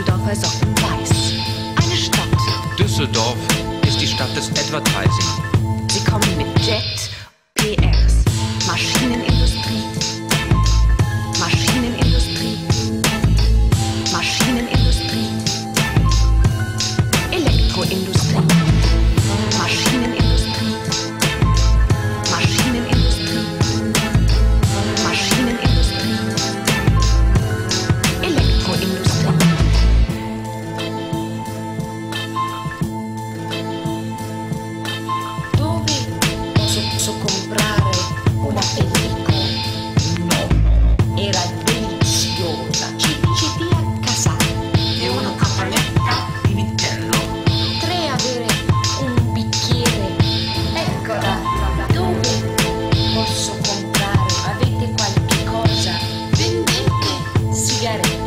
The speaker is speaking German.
Düsseldorfer Socken weiß. Eine Stadt. Düsseldorf ist die Stadt des Advertising. Sie kommen mit Jack get it.